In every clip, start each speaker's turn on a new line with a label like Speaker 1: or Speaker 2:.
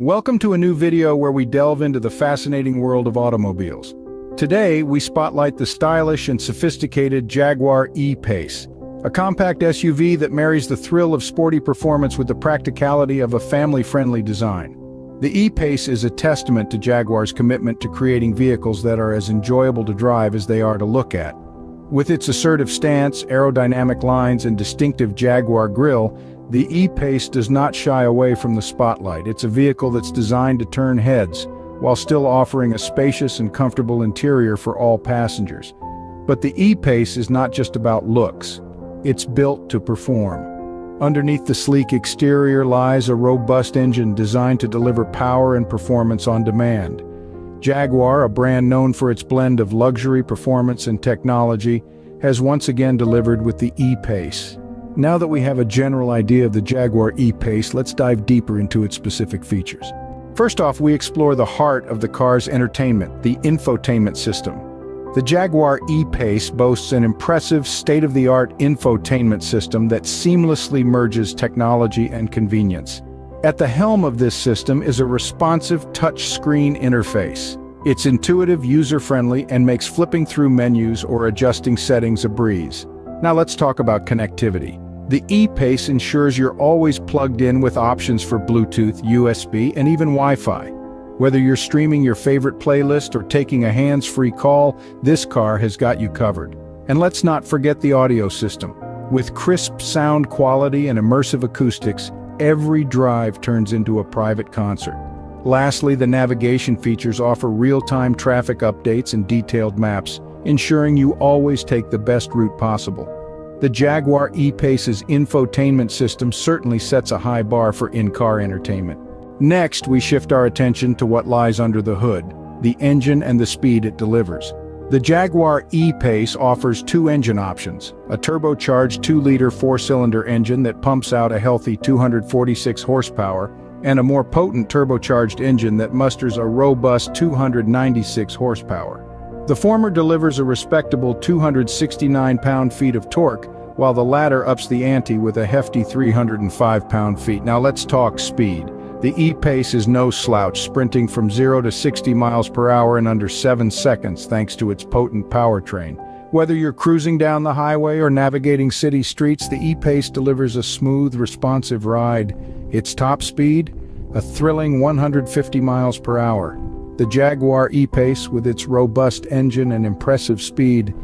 Speaker 1: Welcome to a new video where we delve into the fascinating world of automobiles. Today, we spotlight the stylish and sophisticated Jaguar E-Pace, a compact SUV that marries the thrill of sporty performance with the practicality of a family-friendly design. The E-Pace is a testament to Jaguar's commitment to creating vehicles that are as enjoyable to drive as they are to look at. With its assertive stance, aerodynamic lines, and distinctive Jaguar grille, the E-Pace does not shy away from the spotlight. It's a vehicle that's designed to turn heads, while still offering a spacious and comfortable interior for all passengers. But the E-Pace is not just about looks. It's built to perform. Underneath the sleek exterior lies a robust engine designed to deliver power and performance on demand. Jaguar, a brand known for its blend of luxury, performance, and technology, has once again delivered with the E-Pace. Now that we have a general idea of the Jaguar E-Pace, let's dive deeper into its specific features. First off, we explore the heart of the car's entertainment, the infotainment system. The Jaguar E-Pace boasts an impressive state-of-the-art infotainment system that seamlessly merges technology and convenience. At the helm of this system is a responsive touchscreen interface. It's intuitive, user-friendly, and makes flipping through menus or adjusting settings a breeze. Now let's talk about connectivity. The E-Pace ensures you're always plugged in with options for Bluetooth, USB, and even Wi-Fi. Whether you're streaming your favorite playlist or taking a hands-free call, this car has got you covered. And let's not forget the audio system. With crisp sound quality and immersive acoustics, every drive turns into a private concert. Lastly, the navigation features offer real-time traffic updates and detailed maps, ensuring you always take the best route possible. The Jaguar E-Pace's infotainment system certainly sets a high bar for in-car entertainment. Next, we shift our attention to what lies under the hood, the engine and the speed it delivers. The Jaguar E-Pace offers two engine options, a turbocharged 2-liter four-cylinder engine that pumps out a healthy 246 horsepower, and a more potent turbocharged engine that musters a robust 296 horsepower. The former delivers a respectable 269 pound-feet of torque, while the latter ups the ante with a hefty 305 pound-feet. Now let's talk speed. The E-Pace is no slouch, sprinting from 0 to 60 miles per hour in under 7 seconds thanks to its potent powertrain. Whether you're cruising down the highway or navigating city streets, the E-Pace delivers a smooth, responsive ride. Its top speed? A thrilling 150 miles per hour. The Jaguar E-Pace, with its robust engine and impressive speed,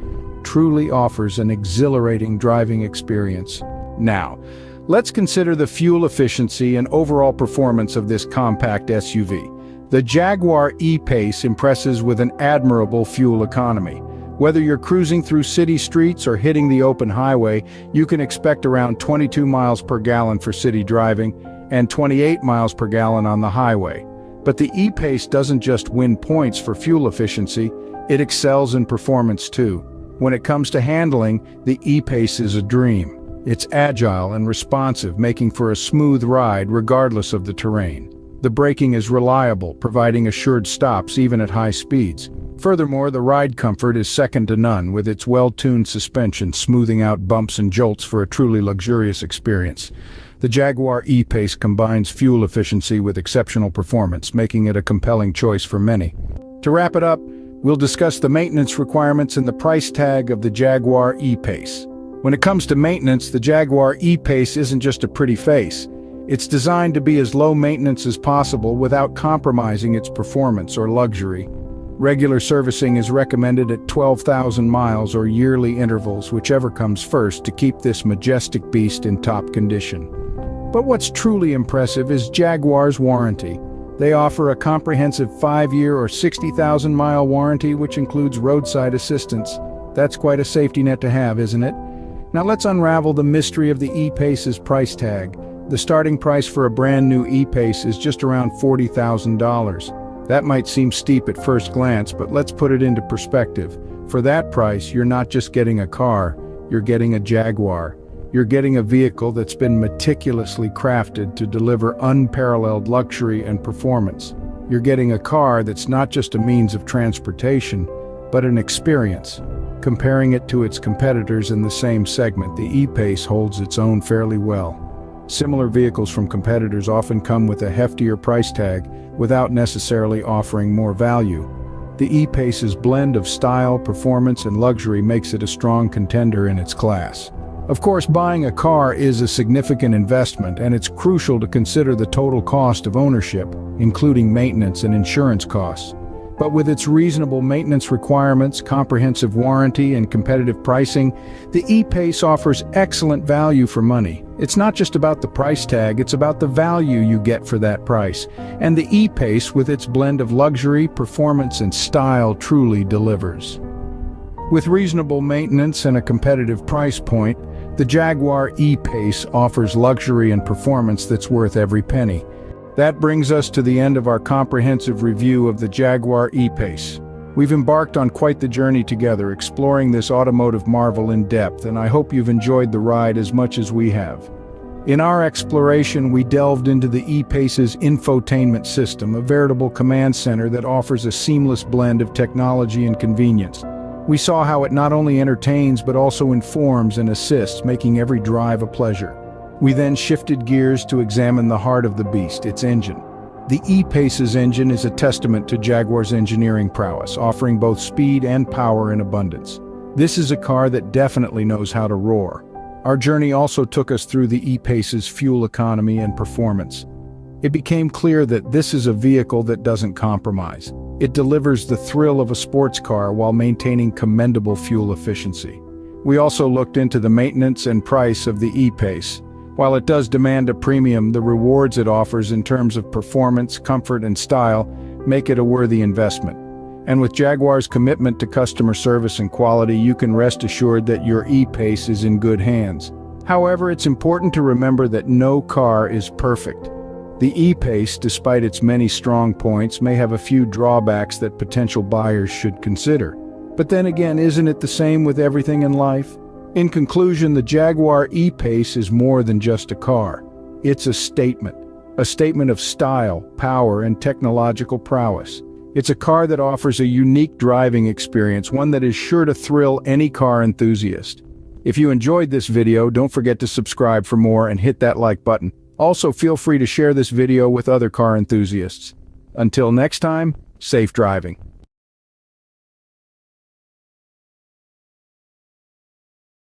Speaker 1: truly offers an exhilarating driving experience. Now, let's consider the fuel efficiency and overall performance of this compact SUV. The Jaguar E-Pace impresses with an admirable fuel economy. Whether you're cruising through city streets or hitting the open highway, you can expect around 22 miles per gallon for city driving and 28 miles per gallon on the highway. But the E-Pace doesn't just win points for fuel efficiency, it excels in performance too. When it comes to handling, the E-Pace is a dream. It's agile and responsive, making for a smooth ride regardless of the terrain. The braking is reliable, providing assured stops even at high speeds. Furthermore, the ride comfort is second to none, with its well-tuned suspension smoothing out bumps and jolts for a truly luxurious experience. The Jaguar E-Pace combines fuel efficiency with exceptional performance, making it a compelling choice for many. To wrap it up, We'll discuss the maintenance requirements and the price tag of the Jaguar E-Pace. When it comes to maintenance, the Jaguar E-Pace isn't just a pretty face. It's designed to be as low maintenance as possible without compromising its performance or luxury. Regular servicing is recommended at 12,000 miles or yearly intervals, whichever comes first, to keep this majestic beast in top condition. But what's truly impressive is Jaguar's warranty. They offer a comprehensive 5-year or 60,000-mile warranty which includes roadside assistance. That's quite a safety net to have, isn't it? Now let's unravel the mystery of the E-Pace's price tag. The starting price for a brand new E-Pace is just around $40,000. That might seem steep at first glance, but let's put it into perspective. For that price, you're not just getting a car, you're getting a Jaguar. You're getting a vehicle that's been meticulously crafted to deliver unparalleled luxury and performance. You're getting a car that's not just a means of transportation, but an experience. Comparing it to its competitors in the same segment, the E-Pace holds its own fairly well. Similar vehicles from competitors often come with a heftier price tag without necessarily offering more value. The E-Pace's blend of style, performance, and luxury makes it a strong contender in its class. Of course, buying a car is a significant investment, and it's crucial to consider the total cost of ownership, including maintenance and insurance costs. But with its reasonable maintenance requirements, comprehensive warranty, and competitive pricing, the E-Pace offers excellent value for money. It's not just about the price tag, it's about the value you get for that price. And the E-Pace, with its blend of luxury, performance, and style, truly delivers. With reasonable maintenance and a competitive price point, the Jaguar E-Pace offers luxury and performance that's worth every penny. That brings us to the end of our comprehensive review of the Jaguar E-Pace. We've embarked on quite the journey together, exploring this automotive marvel in depth, and I hope you've enjoyed the ride as much as we have. In our exploration, we delved into the E-Pace's infotainment system, a veritable command center that offers a seamless blend of technology and convenience. We saw how it not only entertains but also informs and assists, making every drive a pleasure. We then shifted gears to examine the heart of the beast, its engine. The E-Pace's engine is a testament to Jaguar's engineering prowess, offering both speed and power in abundance. This is a car that definitely knows how to roar. Our journey also took us through the E-Pace's fuel economy and performance. It became clear that this is a vehicle that doesn't compromise. It delivers the thrill of a sports car while maintaining commendable fuel efficiency. We also looked into the maintenance and price of the E-Pace. While it does demand a premium, the rewards it offers in terms of performance, comfort, and style make it a worthy investment. And with Jaguar's commitment to customer service and quality, you can rest assured that your E-Pace is in good hands. However, it's important to remember that no car is perfect. The E-Pace, despite its many strong points, may have a few drawbacks that potential buyers should consider. But then again, isn't it the same with everything in life? In conclusion, the Jaguar E-Pace is more than just a car. It's a statement. A statement of style, power, and technological prowess. It's a car that offers a unique driving experience, one that is sure to thrill any car enthusiast. If you enjoyed this video, don't forget to subscribe for more and hit that like button. Also, feel free to share this video with other car enthusiasts. Until next time, safe driving.